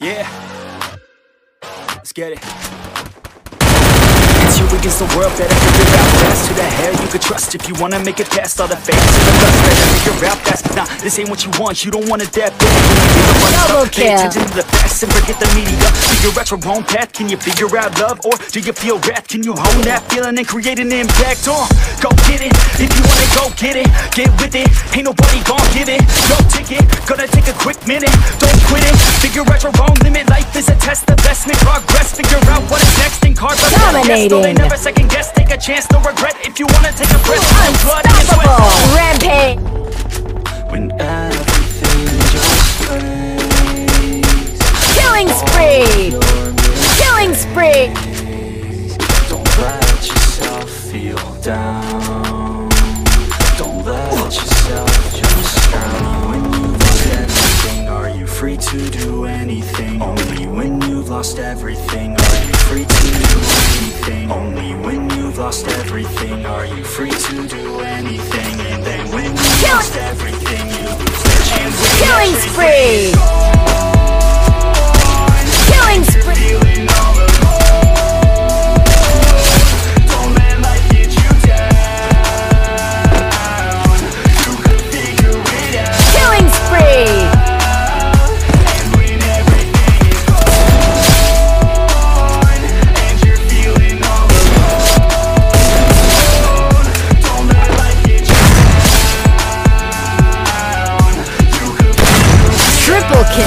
Yeah. Let's get it. It's you against the world, better figure out fast hell you could trust if you wanna make it past all the fakes and the dust Better figure out fast, nah, this ain't what you want, you don't want it that bad You need to run Double stuff, Pay kill. attention to the facts and forget the media. Figure out your own path, can you figure out love? Or do you feel wrath? Can you hone that feeling and create an impact? Uh, go get it, if you wanna go get it Get with it, ain't nobody gon' give it. No ticket, gonna take a quick minute. Don't quit it, figure out your own limit. Life is a test, investment, progress. Figure out what is next in cards but don't guess, they never second a chance, no regret If you wanna take a breath, put blood in your sweat Unstoppable! Rampage! When everything just fades Killing spree! Killing spree! Don't let yourself feel down Don't let yourself just drown When you've lost everything Are you free to do anything? Only when you've lost everything Are you free to do anything? Everything Are you free to do anything? And then when Kill- lost everything You lose the chance Killing spree! Triple kill!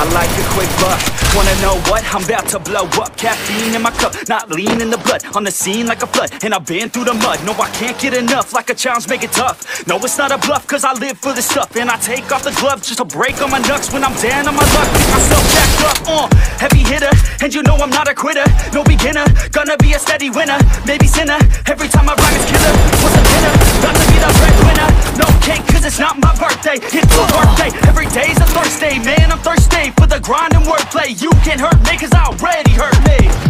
I like a quick buck Wanna know what? I'm about to blow up. Caffeine in my cup, not lean in the blood. On the scene like a flood, and I've been through the mud. No, I can't get enough, like a challenge, make it tough. No, it's not a bluff, cause I live for this stuff. And I take off the gloves just to break on my nuts When I'm down on my luck, pick myself back up uh, Heavy hitter, and you know I'm not a quitter. No beginner, gonna be a steady winner. Maybe sinner, every time I rhyme It's a birthday, every day's a Thursday Man, I'm thirsty for the grind and wordplay. You can't hurt me, cause I already hurt me